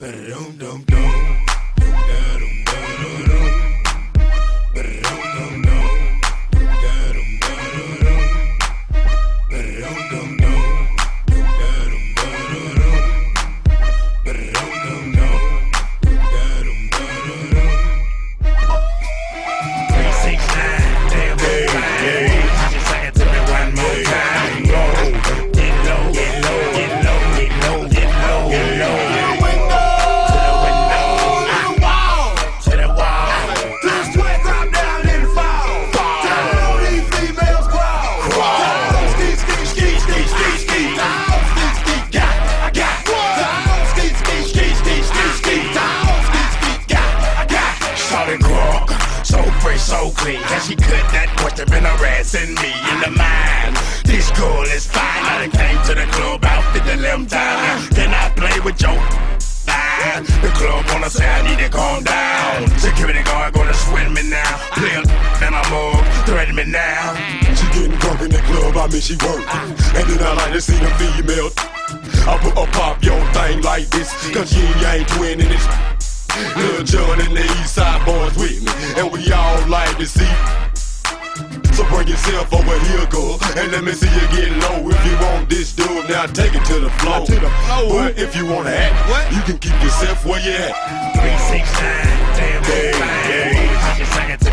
Three, so clean. Can she cut that question been harassing me in the mind? This girl is fine. I done came to the club out at the limb time. Then I play with your line. The club wanna say I need to calm down. Security guard gonna swing me now. Play a and I'm mug, threaten me now. She getting drunk in the club, I mean she work. And then I like to see the female. I put a pop your thing like this, cause you ain't twinning this. Lil Jon and the East Side Boyz to see. So bring yourself over here, girl, and let me see you get low. If you want this dude, now take it to the floor. To the floor. But if you wanna act, What? you can keep yourself where you at. Three, six, nine, damn, Yeah, fine. yeah.